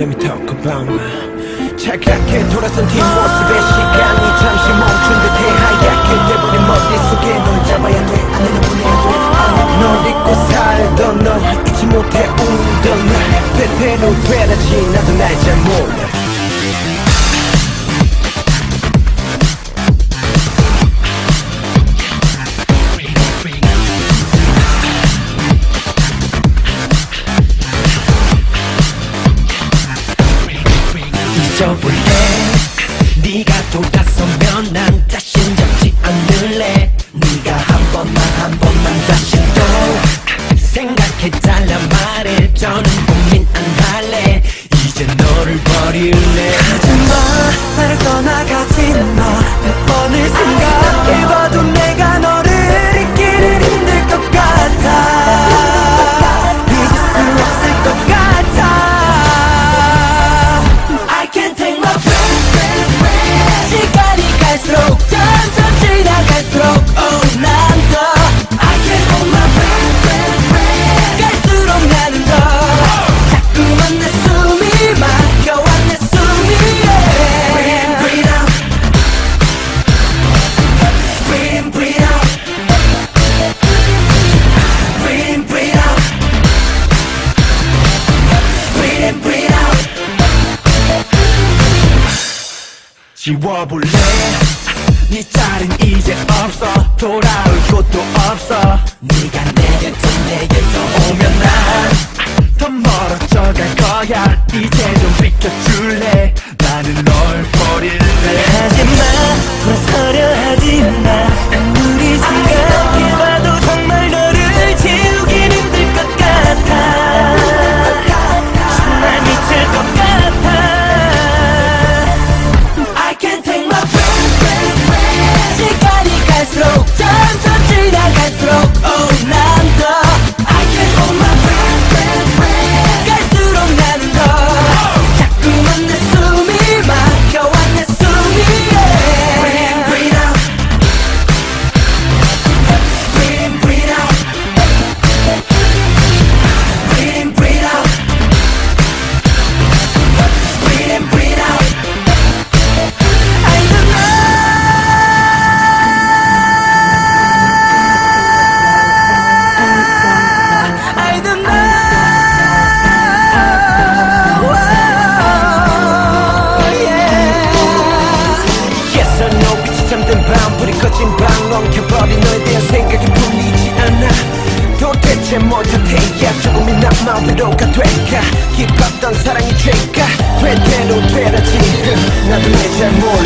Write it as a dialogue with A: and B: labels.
A: Let me talk about me 차갑게 돌아선 뒷모습에 시간이 잠시 멈춘 듯해 하얗게 돼버린 머릿속에 널 잡아야 돼. 안에는 보내야 돼널 잊고 살던 너 잊지 못해 울던 날 되대로 되라지. 나도 날 잘 몰라 잊어볼래 네가 돌아서면 난 다신 잡지 않을래? 네가 한 번만 한 번만 다시 또 생각해달라 말해 저는 고민 안 할래. 이제 너를 버릴래 지워볼래? 네 짤은 이제 없어. 돌아올 곳도 없어. 네가 대체 뭐 탓해야 조금이나마 위로가 될까? 깊었던 사랑이 죄가 되대로 되라지 나도 내잘 몰라